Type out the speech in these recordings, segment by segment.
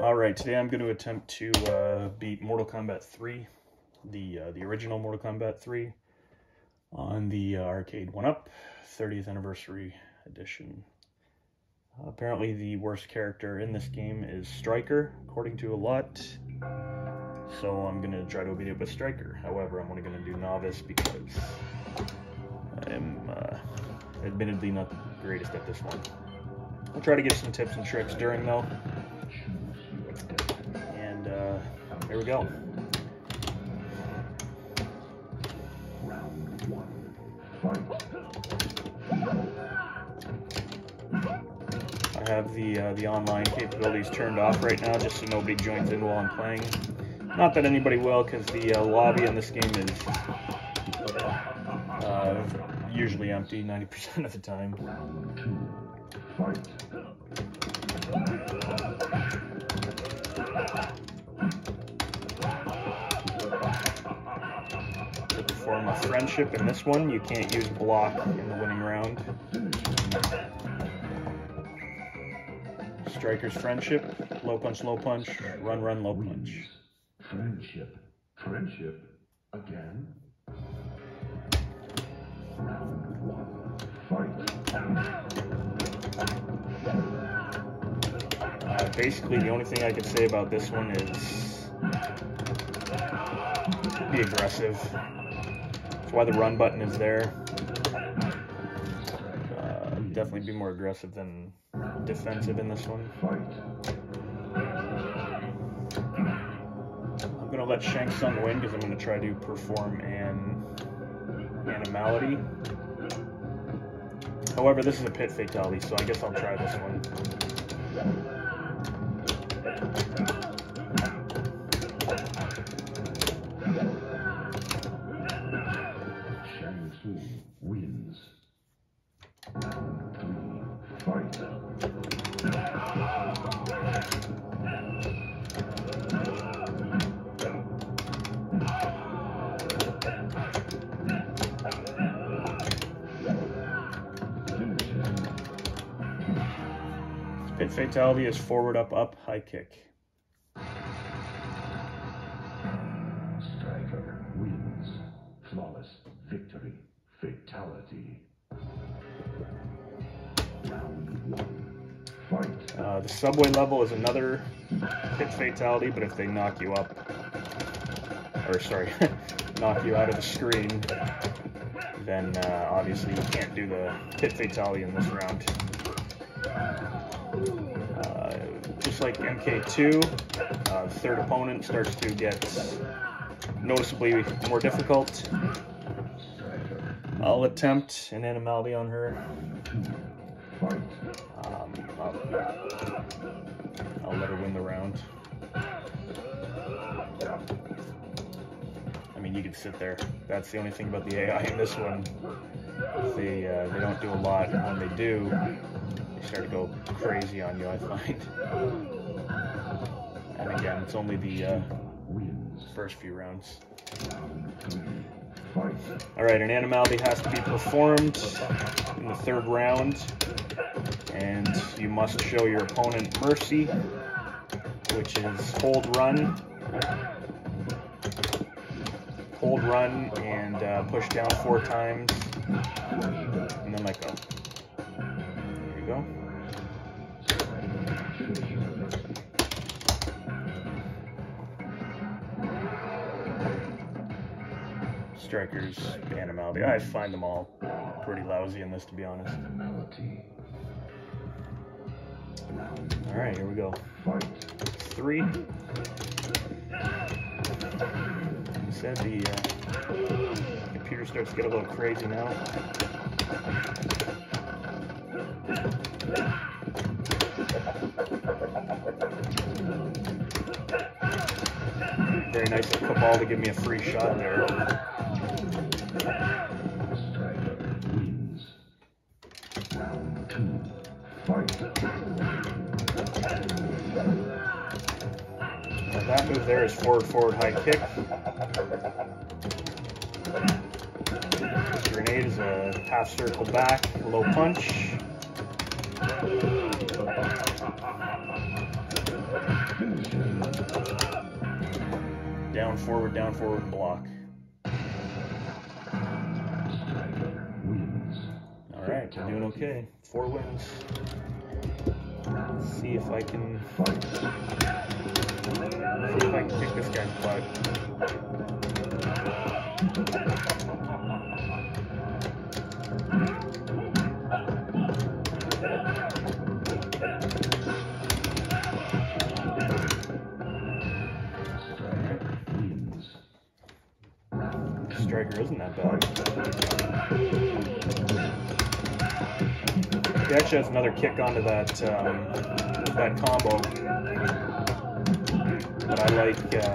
All right, today I'm going to attempt to uh, beat Mortal Kombat 3, the uh, the original Mortal Kombat 3, on the uh, arcade one up 30th anniversary edition. apparently, the worst character in this game is Stryker, according to a lot. So I'm going to try to beat it with Stryker. However, I'm only going to do novice because I'm uh, admittedly not the greatest at this one. I'll try to get some tips and tricks during though. Here we go. Round one. I have the uh, the online capabilities turned off right now just so nobody joins in while I'm playing. Not that anybody will because the uh, lobby in this game is uh, usually empty 90% of the time. Round two. Fight. Perform a friendship in this one, you can't use block in the winning round. Stryker's friendship, low punch, low punch, run, run, low punch. Friendship. Friendship. Again. Round one. Fight. Uh, basically, the only thing I can say about this one is be aggressive. That's why the run button is there. Uh, definitely be more aggressive than defensive in this one. I'm gonna let Shang win because I'm gonna try to perform an animality. However, this is a pit fatality, so I guess I'll try this one. Pit fatality is forward, up, up, high kick. Stryker wins. Flawless victory. Fatality. Round one. Fight. Uh, the subway level is another pit fatality, but if they knock you up, or sorry, knock you out of the screen, then uh, obviously you can't do the pit fatality in this round. Like MK2, uh, third opponent starts to get noticeably more difficult. I'll attempt an animality on her. Um, I'll, I'll let her win the round. I mean, you can sit there. That's the only thing about the AI in this one. They uh, they don't do a lot, and when they do, they start to go crazy on you. I find. And again, it's only the uh, first few rounds. All right, an animality has to be performed in the third round, and you must show your opponent mercy, which is hold run, hold run, and uh, push down four times, and then let go. There you go. Strykers, animality. I find them all pretty lousy in this, to be honest. All right, here we go. Three. You said the uh, computer starts to get a little crazy now. Very nice of Kabal to give me a free shot there. Now that move there is forward, forward, high kick. This grenade is a half circle back, low punch. Down, forward, down, forward, block. All right, doing okay. Four wins. Let's see if I can If kick this guy's two. Stryker isn't that bad. He actually has another kick onto that um, that combo. But I like uh,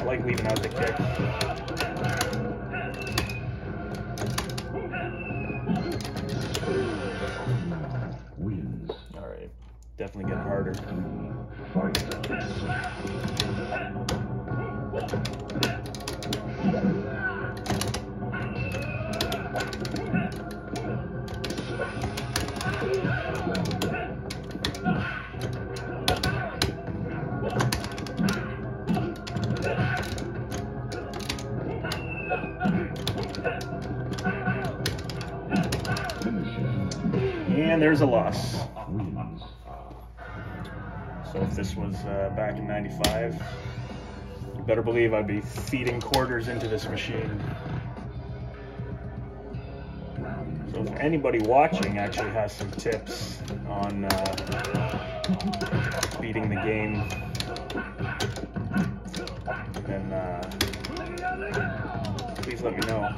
I like leaving out the kick. All right, definitely getting harder. And there's a loss. So if this was uh, back in '95, you better believe I'd be feeding quarters into this machine. So if anybody watching actually has some tips on uh, beating the game, then uh, please let me know.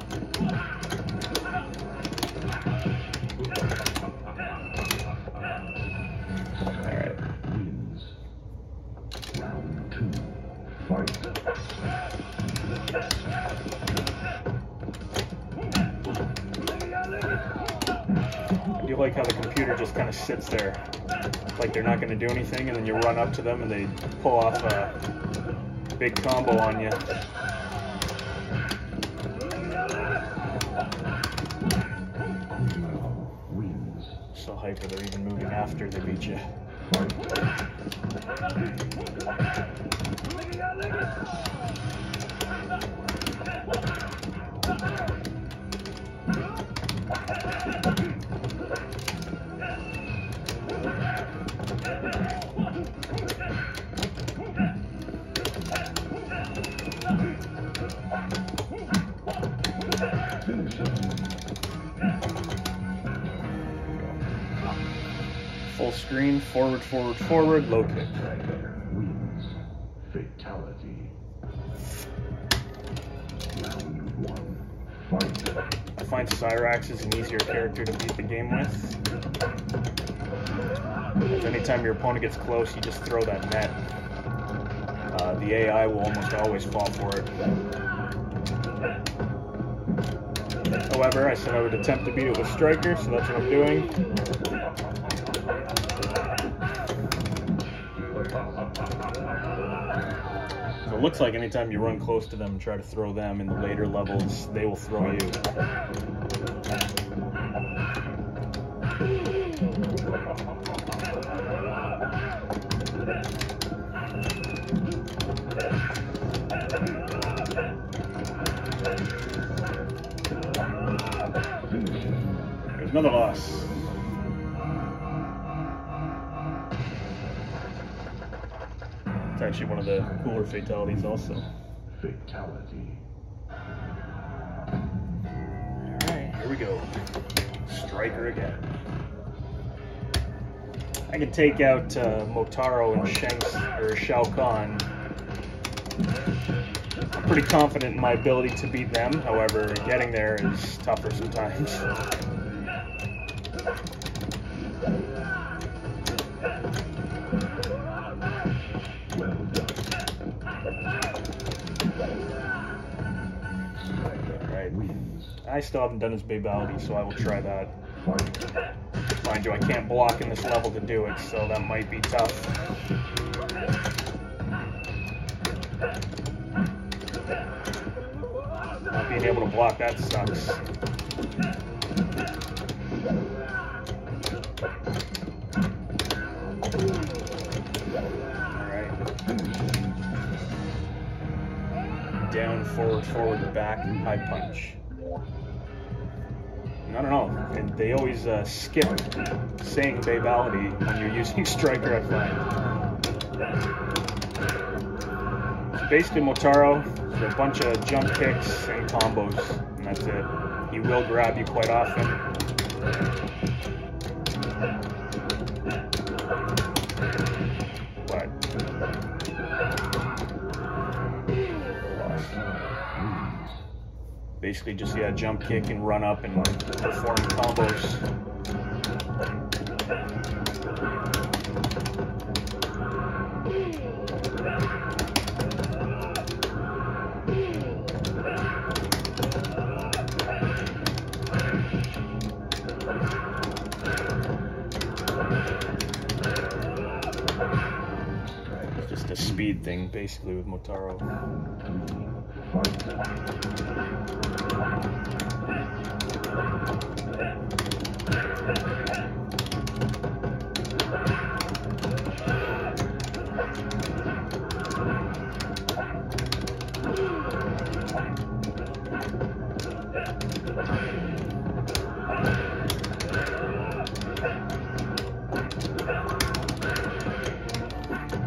I do like how the computer just kind of sits there, like they're not going to do anything, and then you run up to them and they pull off a big combo on you. So hyper they're even moving after they beat you. Full screen, forward, forward, forward, low kick. I find Cyrax is an easier character to beat the game with. Anytime your opponent gets close, you just throw that net. Uh, the AI will almost always fall for it. However, I said I would attempt to beat it with Stryker, so that's what I'm doing. It looks like anytime you run close to them and try to throw them in the later levels, they will throw you. There's another loss. Actually one of the cooler fatalities also. Fatality. Alright, here we go. Stryker again. I can take out uh, Motaro and Shanks or Shao Kahn. I'm pretty confident in my ability to beat them, however, getting there is tougher sometimes. Alright. I still haven't done his Babality, so I will try that. Mind you, I can't block in this level to do it, so that might be tough. Not being able to block, that sucks. Forward, forward, back, high punch. I don't know, and they always uh, skip saying babality when you're using Stryker, I. So basically, Motaro is a bunch of jump kicks and combos, and that's it. He will grab you quite often. Basically just yeah, jump kick and run up and perform combos. Just a speed thing basically with Motaro.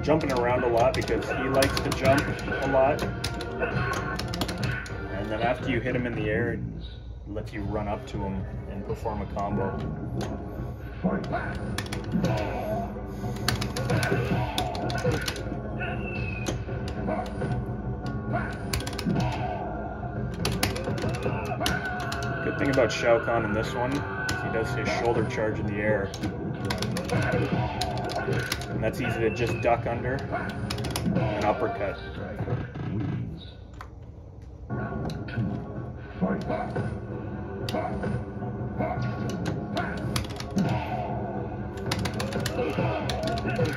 Jumping around a lot because he likes to jump a lot. And then after you hit him in the air, it lets you run up to him and perform a combo. Good thing about Shao Kahn in this one, he does his shoulder charge in the air. And that's easy to just duck under and uppercut.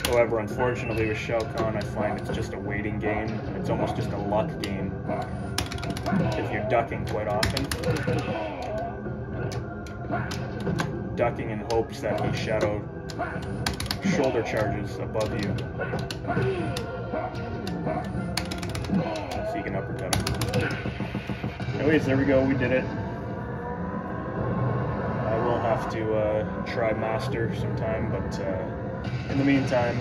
However, unfortunately with Shao Kahn, I find it's just a waiting game. It's almost just a luck game. If you're ducking quite often. Ducking in hopes that he shadow shoulder charges above you. So you can uppercut him. Anyways, there we go, we did it. I will have to uh, try Master sometime, but uh, in the meantime,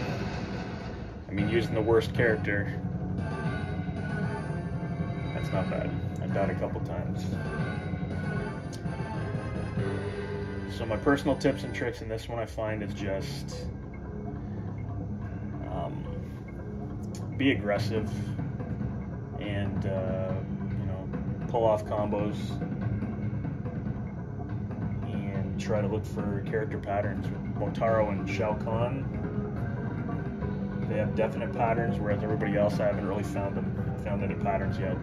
I mean, using the worst character, that's not bad. I died a couple times. So my personal tips and tricks in this one I find is just um, be aggressive and uh, pull off combos and try to look for character patterns. With Motaro and Shao Kahn, they have definite patterns, whereas everybody else I haven't really found them found any patterns yet.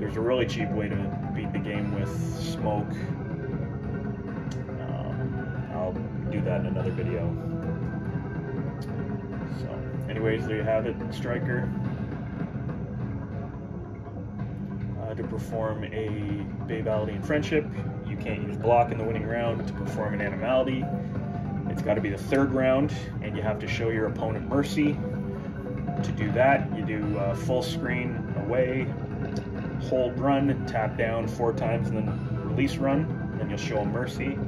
There's a really cheap way to beat the game with smoke um, I'll do that in another video. So, anyways, there you have it, Stryker. Uh, to perform a Babality in Friendship, you can't use block in the winning round to perform an Animality. It's got to be the third round, and you have to show your opponent mercy. To do that, you do uh, full screen away, hold run, tap down four times, and then release run. Then you'll show mercy,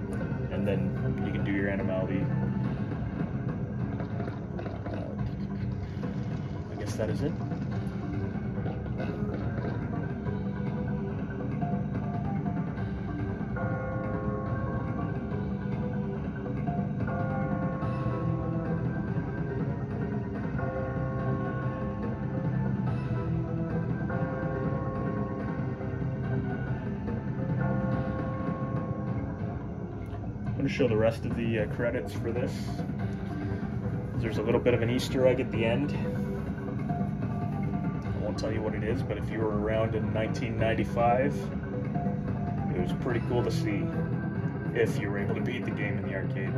and then you can do your animality. Uh, I guess that is it. Going to show the rest of the uh, credits for this. There's a little bit of an Easter egg at the end. I won't tell you what it is, but if you were around in 1995, it was pretty cool to see if you were able to beat the game in the arcade.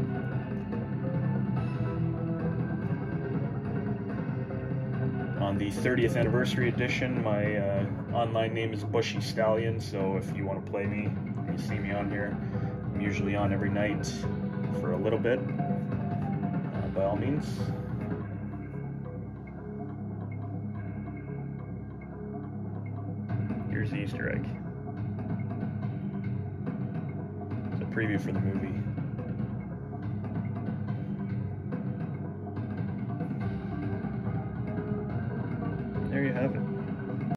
On the 30th anniversary edition, my uh, online name is Bushy Stallion, so if you want to play me, you see me on here. I'm usually on every night for a little bit, uh, by all means. Here's the Easter egg. It's a preview for the movie.